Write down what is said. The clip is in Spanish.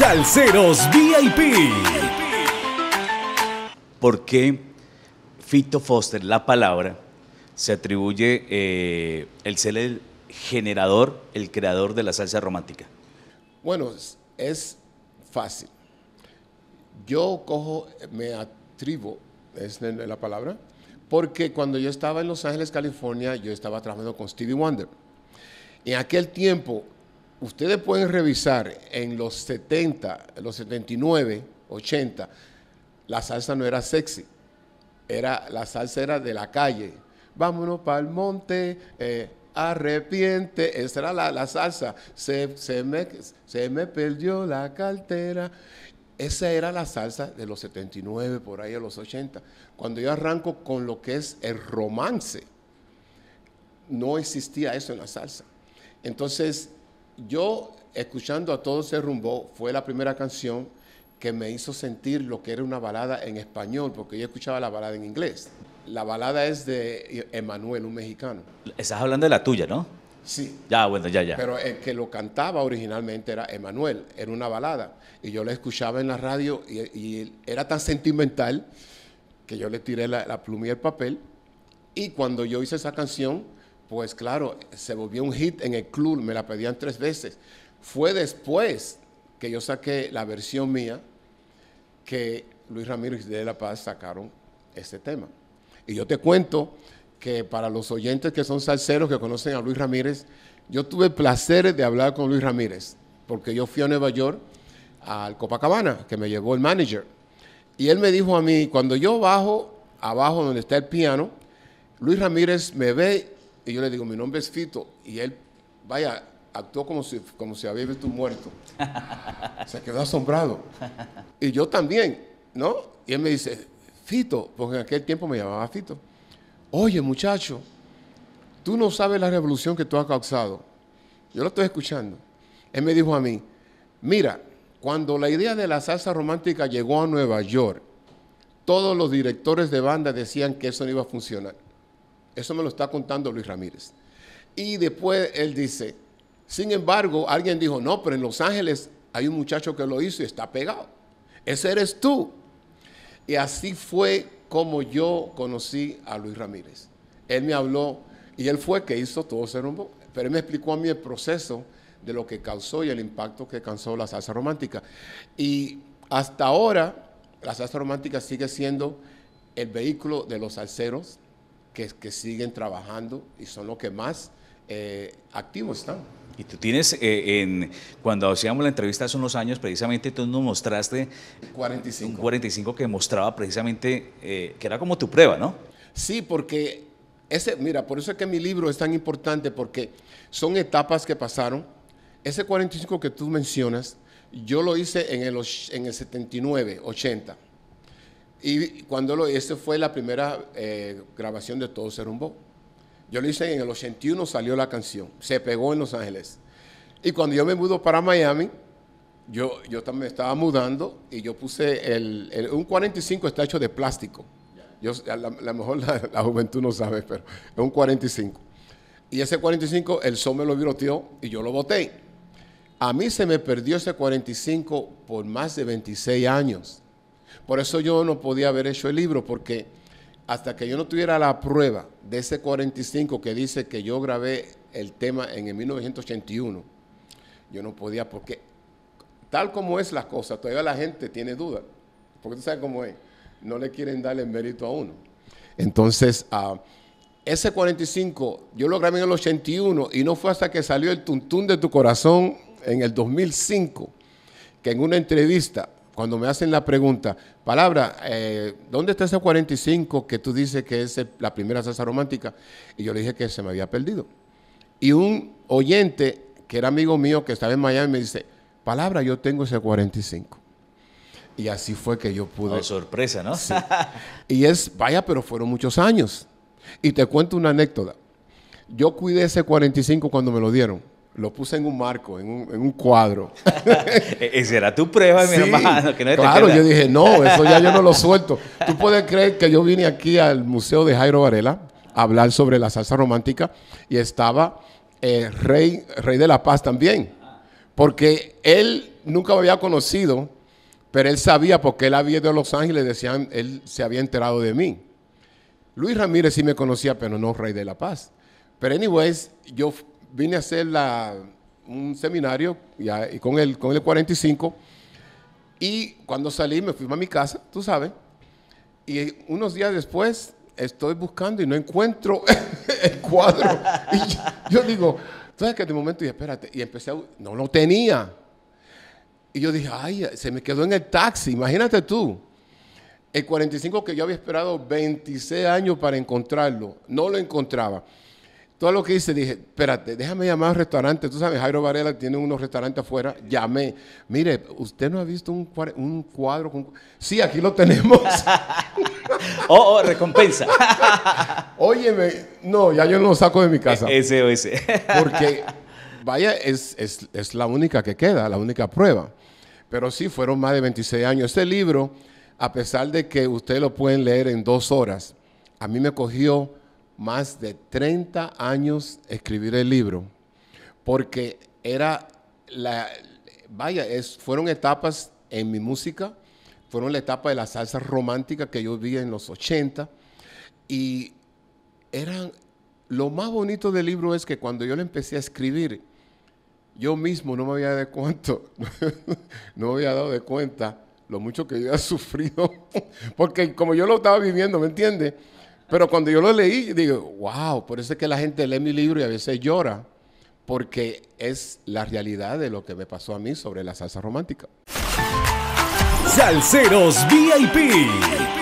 Salseros VIP. ¿Por qué Fito Foster, la palabra, se atribuye eh, el ser el generador, el creador de la salsa romántica? Bueno, es- fácil. Yo cojo, me atribo, es la la palabra, porque cuando yo estaba en Los Ángeles, California, yo estaba trabajando con Stevie Wonder. En aquel tiempo, ustedes pueden revisar en los 70, en los 79, 80, la salsa no era sexy. Era, la salsa era de la calle. Vámonos para el monte, eh, arrepiente. Esa era la, la salsa. Se, se me, se me perdió la cartera. Esa era la salsa de los 79, por ahí a los 80. Cuando yo arranco con lo que es el romance, no existía eso en la salsa. Entonces, yo escuchando a todo ese rumbo, fue la primera canción que me hizo sentir lo que era una balada en español, porque yo escuchaba la balada en inglés. La balada es de Emanuel, un mexicano. Estás hablando de la tuya, ¿no? Sí. Ya, bueno, ya, ya. Pero el que lo cantaba originalmente era Emanuel, era una balada. Y yo la escuchaba en la radio y, y era tan sentimental que yo le tiré la, la pluma y el papel. Y cuando yo hice esa canción, pues claro, se volvió un hit en el club, me la pedían tres veces. Fue después que yo saqué la versión mía que Luis Ramírez de La Paz sacaron este tema. Y yo te cuento que para los oyentes que son salseros que conocen a Luis Ramírez, yo tuve el placer de hablar con Luis Ramírez, porque yo fui a Nueva York al Copacabana, que me llevó el manager. Y él me dijo a mí, cuando yo bajo abajo donde está el piano, Luis Ramírez me ve y yo le digo, mi nombre es Fito. Y él, vaya, actuó como si, como si había visto un muerto. Se quedó asombrado. Y yo también, ¿no? Y él me dice, Fito, porque en aquel tiempo me llamaba Fito. Oye, muchacho, tú no sabes la revolución que tú has causado. Yo lo estoy escuchando. Él me dijo a mí, mira, cuando la idea de la salsa romántica llegó a Nueva York, todos los directores de banda decían que eso no iba a funcionar. Eso me lo está contando Luis Ramírez. Y después él dice, sin embargo, alguien dijo, no, pero en Los Ángeles hay un muchacho que lo hizo y está pegado. Ese eres tú. Y así fue como yo conocí a Luis Ramírez. Él me habló y él fue que hizo todo ese rumbo, pero él me explicó a mí el proceso de lo que causó y el impacto que causó la salsa romántica. Y hasta ahora, la salsa romántica sigue siendo el vehículo de los salseros que, que siguen trabajando y son los que más eh, activos están. Y tú tienes, eh, en, cuando hacíamos la entrevista hace unos años, precisamente tú nos mostraste un 45. 45 que mostraba precisamente eh, que era como tu prueba, ¿no? Sí, porque ese, mira, por eso es que mi libro es tan importante, porque son etapas que pasaron. Ese 45 que tú mencionas, yo lo hice en el, en el 79, 80. Y cuando lo hice fue la primera eh, grabación de Todo se rumbó. Yo lo hice en el 81, salió la canción, se pegó en Los Ángeles. Y cuando yo me mudo para Miami, yo, yo también estaba mudando y yo puse el, el- un 45 está hecho de plástico. Yo, a la, la mejor la, la juventud no sabe, pero es un 45. Y ese 45 el sol me lo viroteó y yo lo boté. A mí se me perdió ese 45 por más de 26 años. Por eso yo no podía haber hecho el libro, porque hasta que yo no tuviera la prueba de ese 45 que dice que yo grabé el tema en el 1981, yo no podía, porque tal como es la cosa, todavía la gente tiene dudas. Porque tú sabes cómo es. No le quieren darle mérito a uno. Entonces, ah, ese 45, yo lo grabé en el 81 y no fue hasta que salió el tuntún de tu corazón en el 2005, que en una entrevista, cuando me hacen la pregunta, palabra, eh, ¿dónde está ese 45 que tú dices que es la primera salsa romántica? Y yo le dije que se me había perdido. Y un oyente, que era amigo mío, que estaba en Miami, me dice, palabra, yo tengo ese 45. Y así fue que yo pude... Oh, sorpresa, ¿no? Sí. Y es, vaya, pero fueron muchos años. Y te cuento una anécdota. Yo cuidé ese 45 cuando me lo dieron. Lo puse en un marco, en un, en un cuadro. E- Esa era tu prueba, mi Sí, hermano. Que no se te claro, yo dije, no, eso ya yo no lo suelto. Tú puedes creer que yo vine aquí al Museo de Jairo Varela a hablar sobre la salsa romántica y estaba eh, Rey, Rey de la Paz también. Porque él nunca me había conocido, pero él sabía porque él había ido a Los Ángeles, decían, él se había enterado de mí. Luis Ramírez sí me conocía, pero no Rey de la Paz. Pero anyways, yo vine a hacer un seminario y con, el, con el 45 y cuando salí me fui a mi casa, tú sabes, y unos días después estoy buscando y no encuentro el cuadro. Y yo, digo, ¿sabes que De momento dije, espérate, y empecé a, no lo tenía. Y yo dije, ay, se me quedó en el taxi, imagínate tú. El 45 que yo había esperado 26 años para encontrarlo, no lo encontraba. Todo lo que hice, dije, espérate, déjame llamar al restaurante. Tú sabes, Jairo Varela tiene unos restaurantes afuera. Llamé. Mire, ¿usted no ha visto un, cuadro con... Sí, aquí lo tenemos. oh, oh, recompensa. Óyeme, no, ya yo no lo saco de mi casa. Ese o ese. Porque, vaya, es, es, la única que queda, la única prueba. Pero sí, fueron más de 26 años. Este libro, a pesar de que ustedes lo pueden leer en dos horas, a mí me cogió más de 30 años escribir el libro, porque era la, vaya, es, fueron etapas en mi música, fueron la etapa de la salsa romántica que yo vi en los 80, y eran, lo más bonito del libro es que cuando yo lo empecé a escribir, yo mismo no me había dado cuenta, no me había dado de cuenta lo mucho que yo había sufrido, porque como yo lo estaba viviendo, ¿me entiendes? Pero cuando yo lo leí, digo, wow, por eso es que la gente lee mi libro y a veces llora, porque es la realidad de lo que me pasó a mí sobre la salsa romántica. Salceros VIP.